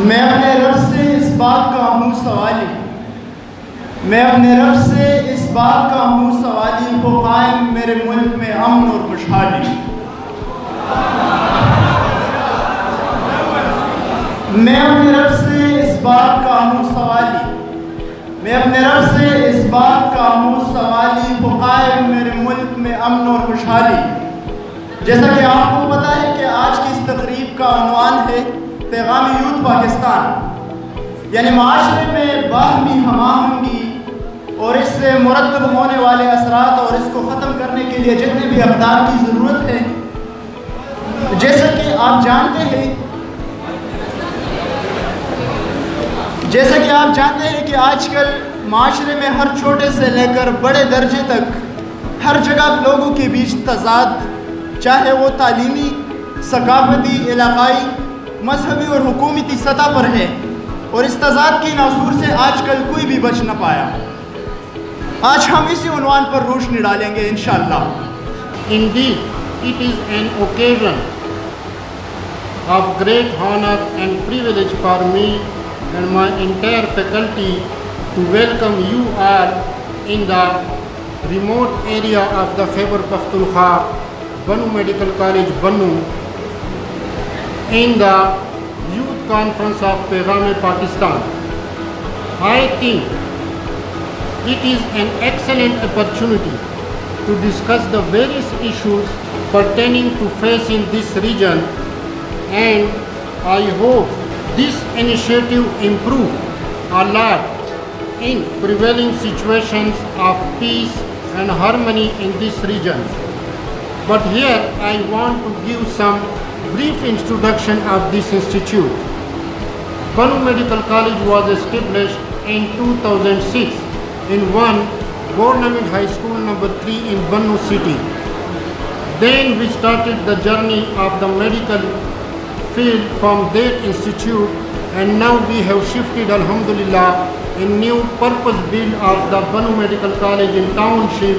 میں اپنے رب سے اس بات کا ہوں سوالی۔ میں اپنے رب سے اس بات کا ہوں سوالی ہو قائم میرے ملک میں امن اور خوشحالی۔ میں اپنے رب سے اس بات کا ہوں سوالی۔ میں اپنے رب سے اس بات کا ہوں سوالی ہو قائم میرے ملک میں امن اور خوشحالی۔ جیسا کہ آپ کو پتا ہے کہ آج کی اس تقریب کا عنوان ہے پیغام یوتھ پاکستان یعنی معاشرے میں باہمی ہم آہنگی اور اس سے مرتب ہونے والے اثرات اور اس کو ختم کرنے کے لیے جتنے بھی اقدار کی ضرورت ہے، جیسا کہ آپ جانتے ہیں، جیسا کہ آپ جانتے ہیں کہ آج کل معاشرے میں ہر چھوٹے سے لے کر بڑے درجے تک ہر جگہ لوگوں کے بیچ تضاد، چاہے وہ تعلیمی، ثقافتی، علاقائی مذہبی اور حکومتی سطح پر ہے اور اس تضاد کی ناصور سے آج کل کوئی بھی بچ نہ پایا آج ہم اسی عنوان پر روشنی ڈالیں گے انشاءاللہ Indeed, it is an occasion of great honor and privilege for me and my entire faculty to welcome you all in the remote area of the Khyber Pakhtunkhwa Bannu Medical College, Bannu, in the Youth Conference of Pegham-e Pakistan. I think it is an excellent opportunity to discuss the various issues pertaining to face in this region and I hope this initiative improve a lot in prevailing situations of peace and harmony in this region. But here I want to give some brief introduction of this institute. Banu Medical College was established in 2006 in one Government High School number 3 in Banu city. Then we started the journey of the medical field from that institute and now we have shifted Alhamdulillah in new purpose build of the Banu Medical College in township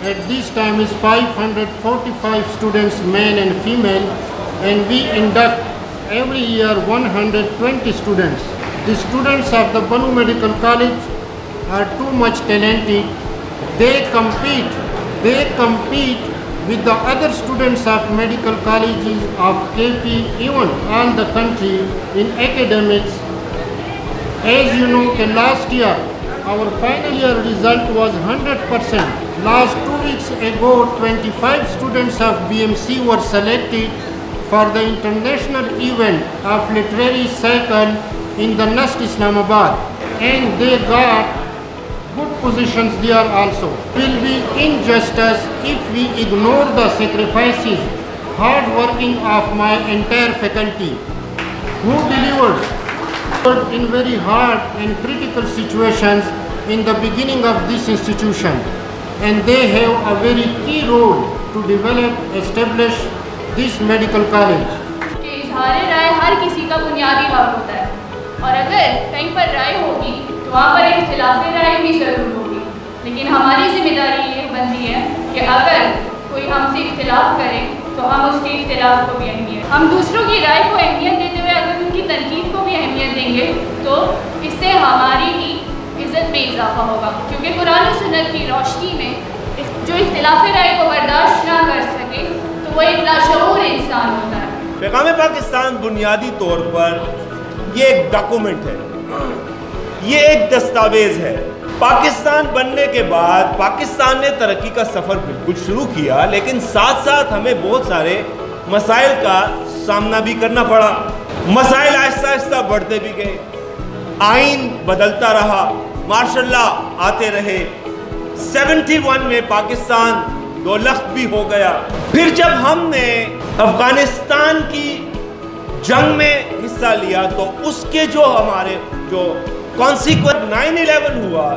at this time is 545 students men and female and we induct every year 120 students. The students of the Bannu Medical College are too much talented. They compete, they compete with the other students of medical colleges of KP, even all the country in academics. As you know, last year, our final year result was 100%. Last two weeks ago, 25 students of BMC were selected for the international event of literary cycle in the Nast Islamabad and they got good positions there also. Will be injustice if we ignore the sacrifices, hard working of my entire faculty who delivered in very hard and critical situations in the beginning of this institution and they have a very key role to develop, establish this medical college. کہ اظہار رائے ہر کسی کا بنیادی حق ہوتا ہے اور اگر کہیں پر رائے ہوگی تو وہاں پر اختلاف رائے بھی ضرور ہوگی لیکن ہماری ذمہ داری یہ بنتی ہے کہ اگر کوئی ہم سے اختلاف کرے تو ہم اس کے اختلاف کو بھی اہمیت ہم دوسروں کی رائے کو اہمیت دیتے ہوئے اگر ان کی تنقید کو بھی اہمیت دیں گے تو اس سے ہماری میں اضافہ ہوگا، کیونکہ قرآن و سنت کی روشنی میں جو اختلاف رائے کو برداشت نہ کر سکے، تو وہ ایک لاشعور انسان ہوتا ہے۔ پیغام پاکستان بنیادی طور پر یہ ایک ڈاکومنٹ ہے۔ یہ ایک دستاویز ہے۔ پاکستان بننے کے بعد پاکستان نے ترقی کا سفر بالکل شروع کیا، لیکن ساتھ ساتھ ہمیں بہت سارے مسائل کا سامنا بھی کرنا پڑا۔ مسائل آہستہ آہستہ بڑھتے بھی گئے۔ آئین بدلتا رہا۔ ماشاء اللہ آتے رہے۔ سیونٹی ون میں پاکستان دو لخت بھی ہو گیا۔ پھر جب ہم نے افغانستان کی جنگ میں حصہ لیا تو اس کے جو ہمارے جو کانسیکوینٹ نائن الیون ہوا،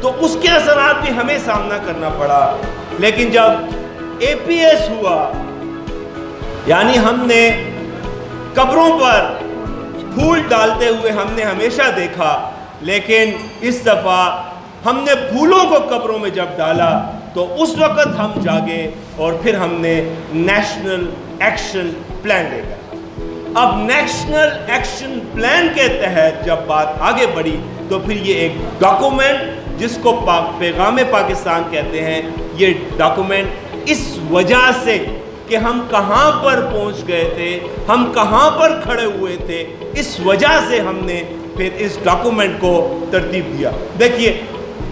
تو اس کے اثرات بھی ہمیں سامنا کرنا پڑا۔ لیکن جب اے پی ایس ہوا یعنی ہم نے قبروں پر پھول ڈالتے ہوئے ہم نے ہمیشہ دیکھا۔ لیکن اس دفعہ ہم نے پھولوں کو قبروں میں جب ڈالا تو اس وقت ہم جاگے اور پھر ہم نے نیشنل ایکشن پلان دے گا اب نیشنل ایکشن پلان کے تحت جب بات آگے بڑھی تو پھر یہ ایک ڈاکومنٹ جس کو پیغام پاکستان کہتے ہیں، یہ ڈاکومنٹ اس وجہ سے کہ ہم کہاں پر پہنچ گئے تھے، ہم کہاں پر کھڑے ہوئے تھے، اس وجہ سے ہم نے پھر اس ڈاکومنٹ کو ترتیب دیا۔ دیکھیے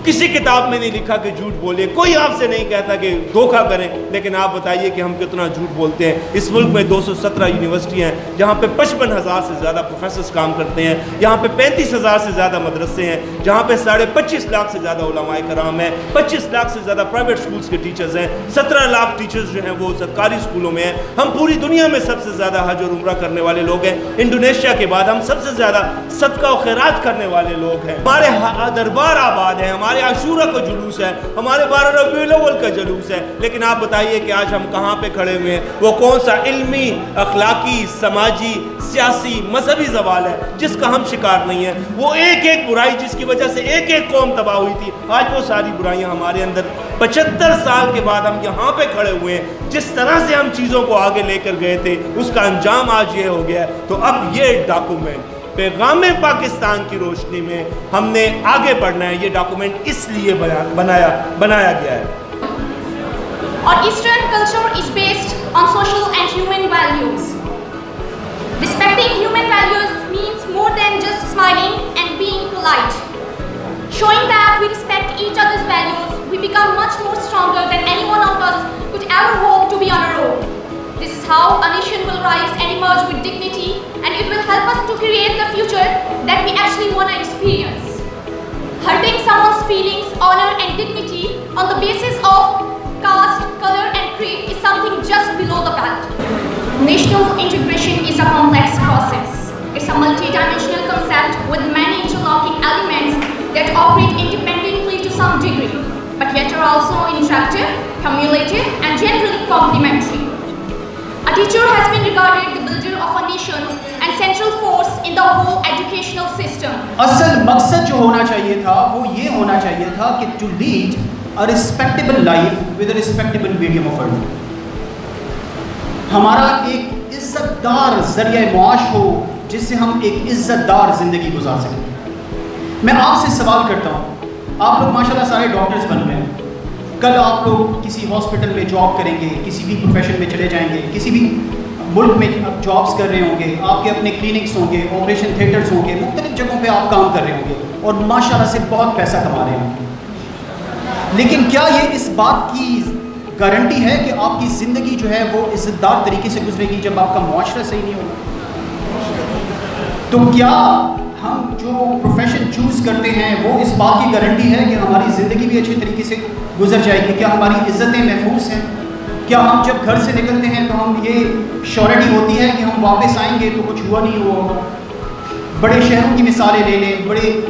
کسی کتاب میں نہیں لکھا کہ جھوٹ بولے۔ کوئی آپ سے نہیں کہتا کہ دھوکہ کریں، لیکن آپ بتائیے کہ ہم کتنا جھوٹ بولتے ہیں۔ اس ملک میں دو سو سترہ یونیورسٹی ہیں، جہاں پہ پچپن ہزار سے زیادہ پروفیسرز کام کرتے ہیں یہاں پہ پینتیس ہزار سے زیادہ مدرسے ہیں، جہاں پہ ساڑھے پچیس لاکھ سے زیادہ علماء کرام ہیں، پچیس لاکھ سے زیادہ پرائیویٹ سکولز کے ٹیچرز ہیں، سترہ لاکھ ٹیچرز جو ہیں وہ سرکاری سکولوں میں ہیں۔ ہم پوری دنیا میں سب سے زیادہ حج اور عمرہ کرنے والے لوگ ہیں۔ انڈونیشیا کے بعد ہم سب سے زیادہ صدقہ و خیرات کرنے والے لوگ ہیں۔ ہمارے ہاں دربار آباد ہیں، ہمارے ہمارے عاشورہ کو جلوس ہے، ہمارے بارہ ربیع الاول کا جلوس ہے۔ لیکن آپ بتائیے کہ آج ہم کہاں پہ کھڑے ہوئے ہیں؟ وہ کون سا علمی، اخلاقی، سماجی، سیاسی مذہبی زوال ہے جس کا ہم شکار نہیں ہیں؟ وہ ایک ایک برائی جس کی وجہ سے ایک ایک قوم تباہ ہوئی تھی، آج وہ ساری برائیاں ہمارے اندر پچہتر سال کے بعد ہم یہاں پہ کھڑے ہوئے ہیں۔ جس طرح سے ہم چیزوں کو آگے لے کر گئے تھے، اس کا انجام آج یہ ہو گیا ہے۔ تو اب یہ ڈاکومنٹ پیغام پاکستان کی روشنی میں ہم نے آگے بڑھنا ہے، یہ ڈاکومنٹ اس لیے بنایا بنایا گیا ہے۔ اور eastern culture is based on social and human values respecting human values help us to create the future that we actually want to experience. Hurting someone's feelings, honor and dignity on the basis of caste, color and creed is something just below the belt. National integration is a complex process. It's a multi-dimensional concept with many interlocking elements that operate independently to some degree, but yet are also interactive, cumulative and generally complementary. A teacher has been regarded the builder of a nation central force in the whole educational system اصل مقصد جو ہونا چاہیے تھا، وہ یہ ہونا چاہیے تھا کہ to lead a respectable life with a respectable medium of earning ہمارا ایک عزت دار ذریعہ معاش ہو، جس سے ہم ایک عزت دار زندگی گزار سکیں۔ میں آپ سے سوال کرتا ہوں، آپ لوگ ماشاء اللہ سارے ڈاکٹرز بن رہے ہیں۔ کل آپ لوگ کسی ہاسپٹل میں جاب کریں گے، کسی بھی پروفیشن میں چلے جائیں گے، کسی بھی ملک میں آپ جابس کر رہے ہوں گے، آپ کے اپنے کلینکس ہوں گے آپریشن تھیٹرز ہوں گے، مختلف جگہوں پہ آپ کام کر رہے ہوں گے اور ماشاء اللہ سے بہت پیسہ کما رہے ہوں گے لیکن کیا یہ اس بات کی گارنٹی ہے کہ آپ کی زندگی جو ہے وہ عزت دار طریقے سے گزرے گی جب آپ کا معاشرہ صحیح نہیں ہوگا؟ تو کیا ہم جو پروفیشن چوز کرتے ہیں وہ اس بات کی گارنٹی ہے کہ ہماری زندگی بھی اچھے طریقے سے گزر جائے گی؟ کیا ہماری عزتیں محفوظ ہیں؟ کیا ہم جب گھر سے نکلتے ہیں تو ہم یہ شیورٹی ہوتی ہے کہ ہم واپس آئیں گے تو کچھ ہوا نہیں ہوا ہوگا بڑے شہروں کی مثالیں لے لیں، بڑے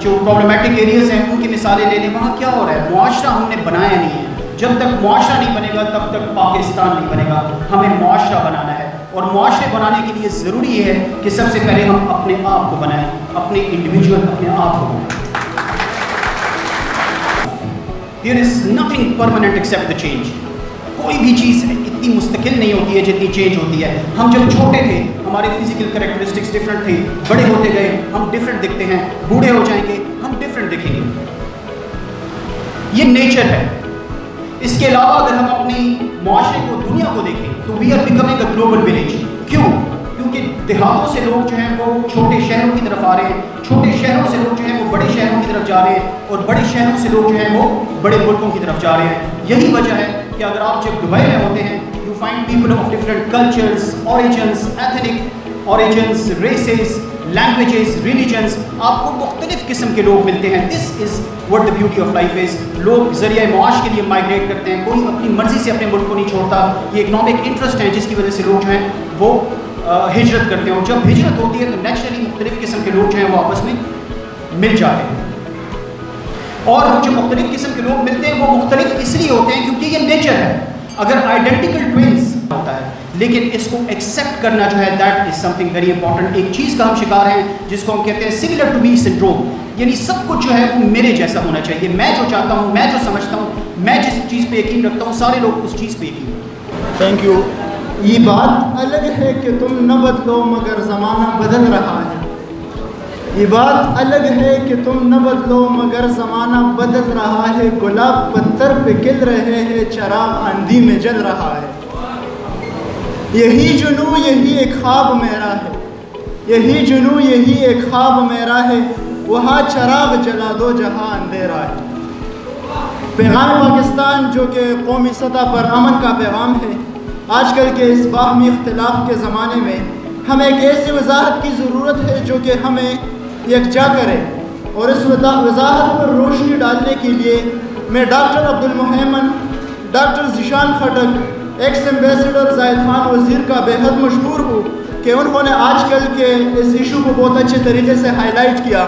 جو پرابلمٹک ایریاز ہیں، ان کی مثالیں لے لیں۔ وہاں کیا ہو رہا ہے؟ معاشرہ ہم نے بنایا نہیں ہے۔ جب تک معاشرہ نہیں بنے گا، تب تک پاکستان نہیں بنے گا۔ ہمیں معاشرہ بنانا ہے۔ اور معاشرے بنانے کے لیے ضروری یہ ہے کہ سب سے پہلے ہم اپنے آپ کو بنائیں، اپنے انڈیویجول اپنے آپ کو بنائیں۔ There is nothing permanent except the change کوئی بھی چیز اتنی مستقل نہیں ہوتی ہے جتنی چینج ہوتی ہے۔ ہم جب چھوٹے تھے، ہمارے فزیکل کریکٹرسٹکس ڈفرینٹ تھے، بڑے ہوتے گئے، ہم ڈفرینٹ دکھتے ہیں، بوڑھے ہو جائیں گے، ہم ڈفرینٹ دکھیں گے۔ یہ نیچر ہے۔ اس کے علاوہ اگر ہم اپنی معاشرے کو، دنیا کو دیکھیں، تو we are becoming a global village کیوں؟ کیونکہ دیہاتوں سے لوگ جو ہیں، وہ چھوٹے شہروں کی طرف آ رہے ہیں۔ چھوٹے شہروں سے لوگ جو ہیں، وہ بڑے شہروں کی طرف جا رہے ہیں۔ اور بڑے شہروں سے لوگ جو ہیں، وہ بڑے ملکوں کی طرف جا رہے ہیں۔ یہی وجہ ہے کہ اگر آپ جب دبئی میں ہوتے ہیں you find people of different cultures origins ethnic origins races languages religions آپ کو مختلف قسم کے لوگ ملتے ہیں. This is what the beauty of life is لوگ ذریعہ معاش کے لیے مائگریٹ کرتے ہیں. کوئی اپنی مرضی سے اپنے ملک کو نہیں چھوڑتا. یہ اکنامک انٹرسٹ ہے جس کی وجہ سے لوگ جو ہیں وہ ہجرت کرتے ہیں. اور جب ہجرت ہوتی ہے تو نیچرلی مختلف قسم کے لوگ جو ہیں وہ آپس میں مل جاتے ہیں. اور وہ جو مختلف قسم کے لوگ ملتے ہیں، وہ مختلف اس لیے ہوتے ہیں کیونکہ یہ نیچر ہے۔ اگر آئیڈینٹیکل ٹوینس ہوتا ہے، لیکن اس کو ایکسیپٹ کرنا جو ہے that is something very important ایک چیز کا ہم شکار ہیں، جس کو ہم کہتے ہیں سملر ٹو بی سنڈروم یعنی سب کچھ جو ہے، وہ میرے جیسا ہونا چاہیے۔ میں جو چاہتا ہوں، میں جو سمجھتا ہوں، میں جس چیز پہ یقین رکھتا ہوں، سارے لوگ اس چیز پہ یقین تھینک یو یہ بات الگ ہے کہ تم نہ بدلو، مگر زمانہ بدل رہا ہے۔ یہ بات الگ ہے کہ تم نہ بدلو، مگر زمانہ بدل رہا ہے۔ گلاب پتھر پہ گل رہے ہیں، چراغ آندھی میں جل رہا ہے۔ یہی جنو، یہی ایک خواب میرا ہے۔ یہی جنو، یہی ایک خواب میرا ہے۔ وہاں چراغ جلا دو جہاں اندھیرا ہے۔ پیغام پاکستان، جو کہ قومی سطح پر امن کا پیغام ہے، آج کل کے اس باہمی اختلاف کے زمانے میں ہمیں ایک ایسی وضاحت کی ضرورت ہے جو کہ ہمیں یکجا کرے؟ اور اس وضاحت پر روشنی ڈالنے کے لیے میں doctor Abdul Muhaimin doctor Zeeshan Khattak, ex ambassador Zahid Khan Wazir کا بے حد مشہور ہوں کہ انہوں نے آج کل کے اس ایشو کو بہت اچھے طریقے سے ہائی لائٹ کیا۔